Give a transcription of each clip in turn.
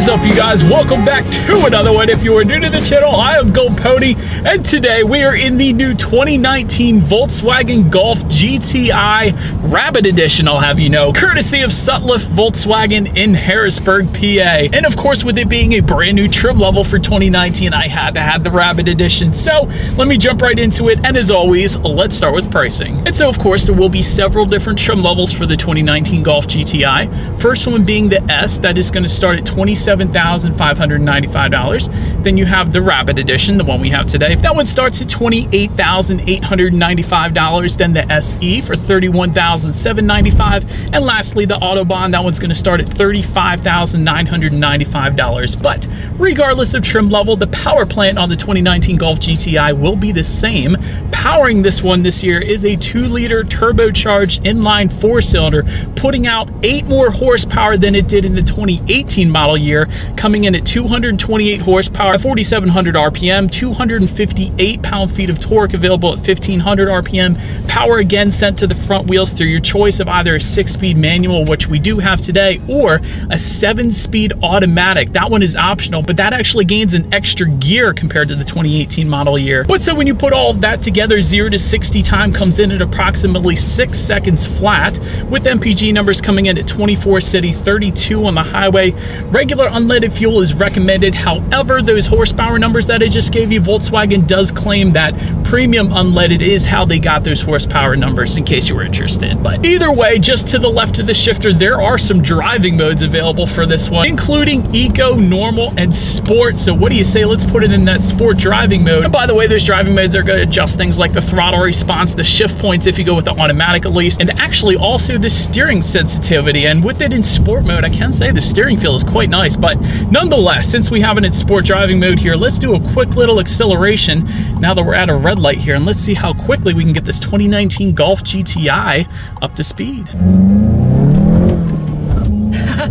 is up you guys? Welcome back to another one. If you are new to the channel, I am Gold Pony and today we are in the new 2019 Volkswagen Golf GTI Rabbit Edition, I'll have you know, courtesy of Sutliff Volkswagen in Harrisburg, PA. And of course, with it being a brand new trim level for 2019, I had to have the Rabbit Edition. So let me jump right into it. And as always, let's start with pricing. And so of course, there will be several different trim levels for the 2019 Golf GTI. First one being the S, that is going to start at $27,595. Then you have the Rabbit Edition, the one we have today. That one starts at $28,895. Then the SE for $31,795. And lastly, the Autobahn, that one's going to start at $35,995. But regardless of trim level, the power plant on the 2019 Golf GTI will be the same. Powering this one this year is a 2-liter turbocharged inline four-cylinder, putting out 8 more horsepower than it did in the 2018 model year, coming in at 228 horsepower, 4,700 RPM, 258 pound-feet of torque available at 1,500 RPM. Power again sent to the front wheels through your choice of either a six-speed manual, which we do have today, or a seven-speed automatic. That one is optional, but that actually gains an extra gear compared to the 2018 model year. But so when you put all that together, 0 to 60 time comes in at approximately 6 seconds flat, with MPG numbers coming in at 24 city, 32 on the highway. Regular unleaded fuel is recommended. However, those horsepower numbers that I just gave you, Volkswagen does claim that premium unleaded is how they got those horsepower numbers in case you were interested. But either way, just to the left of the shifter, there are some driving modes available for this one, including eco, normal, and sport. So what do you say? Let's put it in that sport driving mode. And by the way, those driving modes are going to adjust things like the throttle response, the shift points if you go with the automatic at least, and actually also the steering sensitivity. And with it in sport mode, I can say the steering feel is quite nice. But nonetheless, since we have it in sport driving mode here, let's do a quick little acceleration now that we're at a red light here. And let's see how quickly we can get this 2019 Golf GTI up to speed.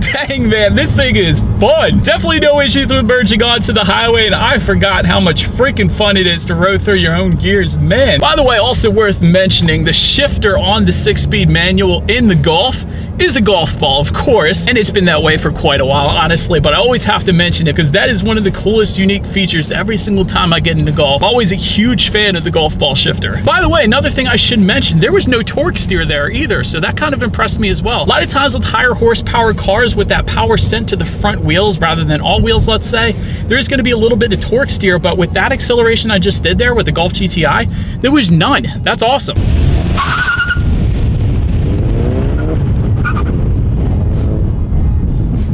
Dang, man, this thing is fun. Definitely no issues with merging onto the highway, and I forgot how much freaking fun it is to row through your own gears, man. By the way, also worth mentioning, the shifter on the six-speed manual in the Golf is a golf ball, of course, and it's been that way for quite a while, honestly, but I always have to mention it because that is one of the coolest unique features every single time I get into golf. Always a huge fan of the golf ball shifter. By the way, another thing I should mention, there was no torque steer there either, so that kind of impressed me as well. A lot of times with higher horsepower cars with that power sent to the front wheels rather than all wheels, let's say, there's gonna be a little bit of torque steer, but with that acceleration I just did there with the Golf GTI, there was none. That's awesome.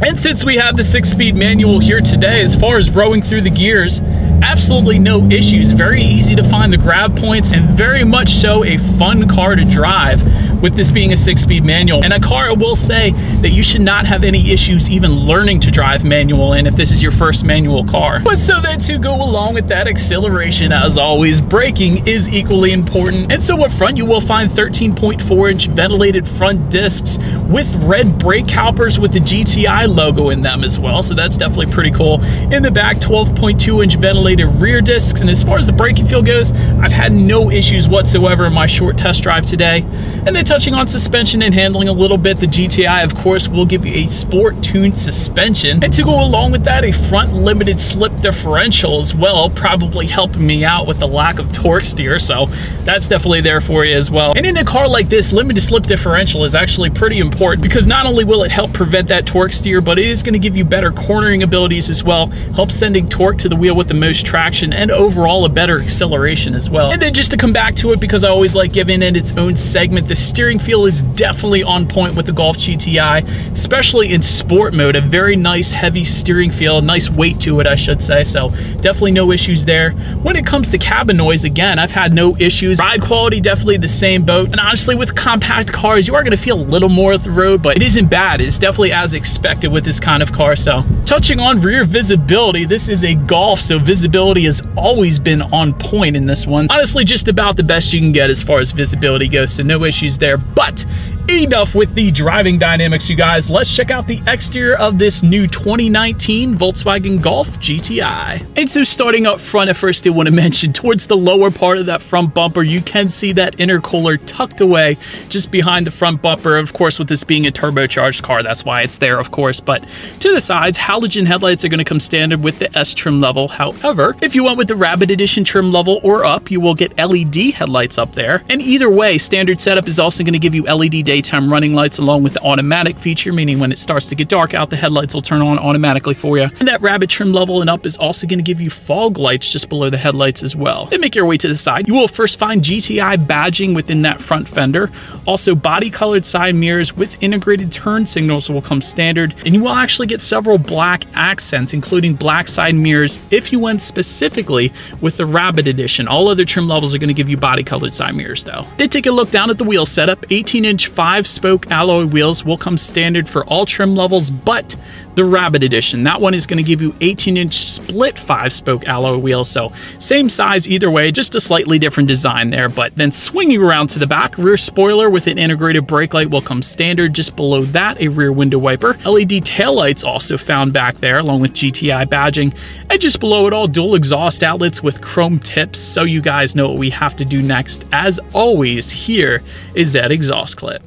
And since we have the six-speed manual here today, as far as rowing through the gears, absolutely no issues. Very easy to find the grab points and very much so a fun car to drive with this being a six-speed manual. And a car I will say that you should not have any issues even learning to drive manual in if this is your first manual car. But so that to go along with that acceleration, as always, braking is equally important. And so up front, you will find 13.4 inch ventilated front discs with red brake calipers with the GTI logo in them as well. So that's definitely pretty cool. In the back, 12.2 inch ventilated rear discs. And as far as the braking feel goes, I've had no issues whatsoever in my short test drive today. And then touching on suspension and handling a little bit, the GTI, of course, will give you a sport-tuned suspension. And to go along with that, a front limited slip differential as well, probably helping me out with the lack of torque steer. So that's definitely there for you as well. And in a car like this, limited slip differential is actually pretty important because not only will it help prevent that torque steer, but it is going to give you better cornering abilities as well, help sending torque to the wheel with the most traction, and overall a better acceleration as well. And then just to come back to it, because I always like giving it its own segment, the steering feel is definitely on point with the Golf GTI, especially in sport mode. A very nice heavy steering feel, nice weight to it, I should say. So definitely no issues there. When it comes to cabin noise, again, I've had no issues. Ride quality, definitely the same boat. And honestly, with compact cars, you are going to feel a little more the road, but it isn't bad. It's definitely as expected with this kind of car. So touching on rear visibility, this is a Golf, so visibility has always been on point in this one. Honestly, just about the best you can get as far as visibility goes, so no issues there. But enough with the driving dynamics, you guys. Let's check out the exterior of this new 2019 Volkswagen Golf GTI. And so starting up front, at first I want to mention towards the lower part of that front bumper, you can see that intercooler tucked away just behind the front bumper. Of course, with this being a turbocharged car, that's why it's there, of course. But to the sides, halogen headlights are going to come standard with the S trim level. However, if you went with the Rabbit Edition trim level or up, you will get LED headlights up there. And either way, standard setup is also going to give you LED day daytime running lights along with the automatic feature, meaning when it starts to get dark out, the headlights will turn on automatically for you. And that rabbit trim level and up is also going to give you fog lights just below the headlights as well. Then make your way to the side. You will first find GTI badging within that front fender. Also body colored side mirrors with integrated turn signals will come standard. And you will actually get several black accents, including black side mirrors if you went specifically with the Rabbit Edition. All other trim levels are going to give you body colored side mirrors though. Then take a look down at the wheel setup. 18 inch 5 five spoke alloy wheels will come standard for all trim levels, but the Rabbit Edition, that one is going to give you 18 inch split five spoke alloy wheels. So same size either way, just a slightly different design there. But then swinging around to the back, rear spoiler with an integrated brake light will come standard. Just below that, a rear window wiper. LED taillights also found back there along with GTI badging. And just below it all, dual exhaust outlets with chrome tips. So you guys know what we have to do next. As always, here is that exhaust clip.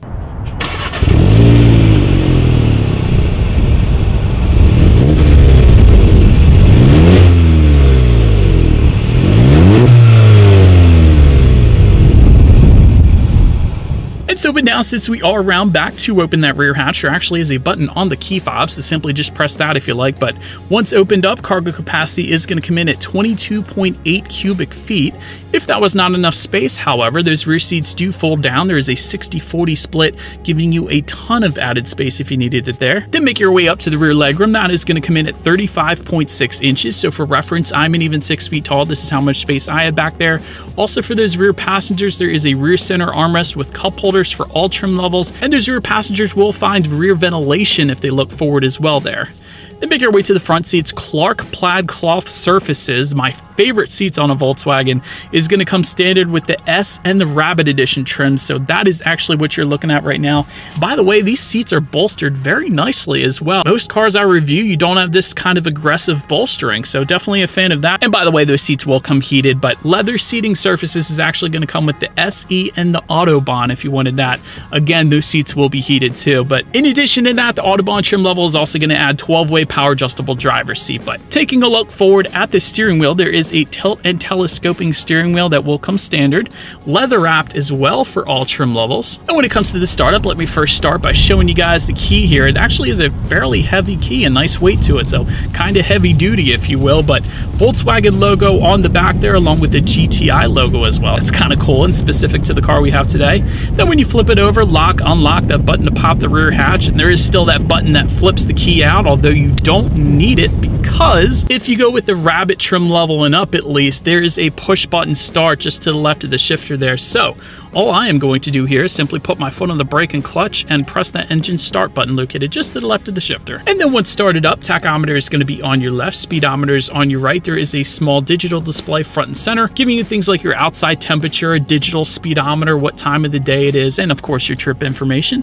But now since we are around back to open that rear hatch, there actually is a button on the key fob, so simply just press that if you like. But once opened up, cargo capacity is going to come in at 22.8 cubic feet. If that was not enough space, however, those rear seats do fold down. There is a 60-40 split, giving you a ton of added space if you needed it there. Then make your way up to the rear legroom. That is going to come in at 35.6 inches. So for reference, I'm an even 6 feet tall. This is how much space I had back there. Also for those rear passengers, there is a rear center armrest with cup holders for all trim levels, and those rear passengers will find rear ventilation if they look forward as well there. Then make your way to the front seats. Clark plaid cloth surfaces, my favorite seats on a Volkswagen, is going to come standard with the S and the Rabbit Edition trims. So that is actually what you're looking at right now. By the way, these seats are bolstered very nicely as well. Most cars I review, you don't have this kind of aggressive bolstering. So definitely a fan of that. And by the way, those seats will come heated, but leather seating surfaces is actually going to come with the SE and the Autobahn if you wanted that. Again, those seats will be heated too. But in addition to that, the Autobahn trim level is also going to add 12-way power adjustable driver's seat. But taking a look forward at the steering wheel, there is a tilt and telescoping steering wheel that will come standard, leather wrapped as well for all trim levels. And when it comes to the startup, let me first start by showing you guys the key here. It actually is a fairly heavy key, a nice weight to it, so kind of heavy duty, if you will, but Volkswagen logo on the back there along with the GTI logo as well. It's kind of cool and specific to the car we have today. Then when you flip it over, lock, unlock that button to pop the rear hatch, and there is still that button that flips the key out, although you don't need it because if you go with the rabbit trim level and up at least, there is a push button start just to the left of the shifter there. So all I am going to do here is simply put my foot on the brake and clutch and press that engine start button located just to the left of the shifter. And then once started up, tachometer is going to be on your left, speedometer is on your right. There is a small digital display front and center, giving you things like your outside temperature, a digital speedometer, what time of the day it is, and of course your trip information.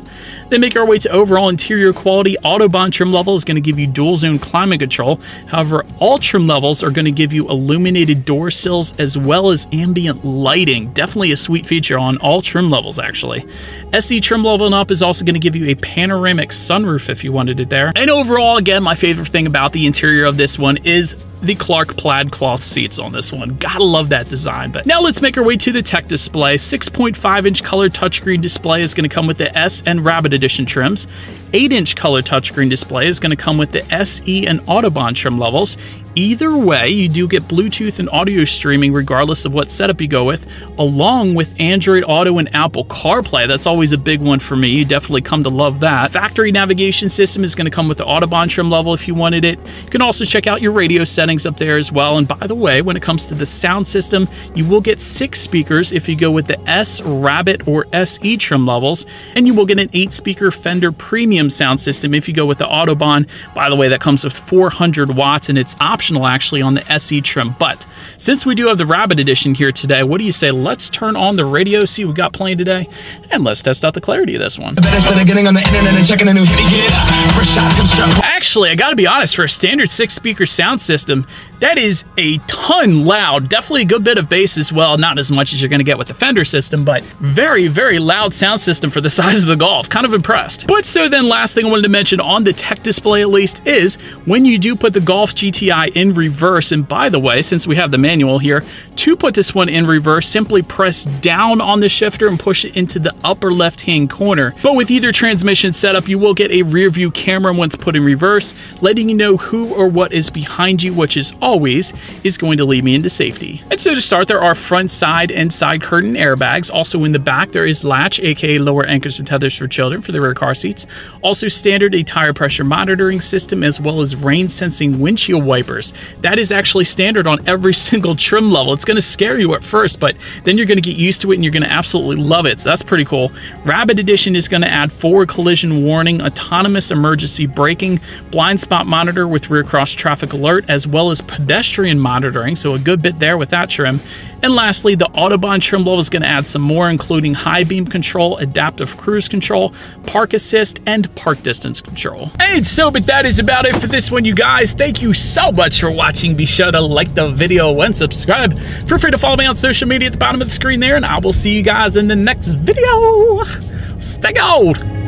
Then make our way to overall interior quality. Autobahn trim level is going to give you dual zone climate control. However, all trim levels are going to give you illuminated door sills as well as ambient lighting. Definitely a sweet feature on all trim levels actually. SE trim level up is also going to give you a panoramic sunroof if you wanted it there. And overall, again, my favorite thing about the interior of this one is the Clark plaid cloth seats on this one. Gotta love that design. But now let's make our way to the tech display. 6.5 inch color touchscreen display is going to come with the S and Rabbit Edition trims. 8 inch color touchscreen display is going to come with the SE and Autobahn trim levels. Either way, you do get Bluetooth and audio streaming regardless of what setup you go with, along with Android Auto and Apple CarPlay. That's always a big one for me. You definitely come to love that. Factory navigation system is going to come with the Autobahn trim level if you wanted it. You can also check out your radio settings up there as well. And by the way, when it comes to the sound system, you will get six speakers if you go with the S, Rabbit, or SE trim levels, and you will get an eight speaker Fender premium sound system if you go with the Autobahn. By the way, that comes with 400 watts and it's optional actually on the SE trim. But since we do have the Rabbit edition here today, what do you say? Let's turn on the radio, see what we got playing today, and let's test out the clarity of this one. Actually, I gotta be honest, for a standard six speaker sound system, that is a ton loud. Definitely a good bit of bass as well. Not as much as you're gonna get with the Fender system, but very, very loud sound system for the size of the Golf. Kind of impressed. But so then last thing I wanted to mention on the tech display at least is when you do put the Golf GTI in reverse, and by the way, since we have the manual here, to put this one in reverse, simply press down on the shifter and push it into the upper left-hand corner. But with either transmission setup, you will get a rear view camera once put in reverse, letting you know who or what is behind you, which is always is going to lead me into safety. And so to start, there are front, side, and side curtain airbags. Also in the back, there is latch, aka lower anchors and tethers for children for the rear car seats. Also standard, a tire pressure monitoring system, as well as rain sensing windshield wipers. That is actually standard on every single trim level. It's going to scare you at first, but then you're going to get used to it and you're going to absolutely love it. So that's pretty cool. Rabbit Edition is going to add forward collision warning, autonomous emergency braking, blind spot monitor with rear cross traffic alert, as well as pedestrian monitoring, so a good bit there with that trim. And lastly, the Autobahn trim level is going to add some more, including high beam control, adaptive cruise control, park assist, and park distance control. And so, but that is about it for this one, you guys. Thank you so much for watching. Be sure to like the video and subscribe. Feel free to follow me on social media at the bottom of the screen there, and I will see you guys in the next video. Stay gold!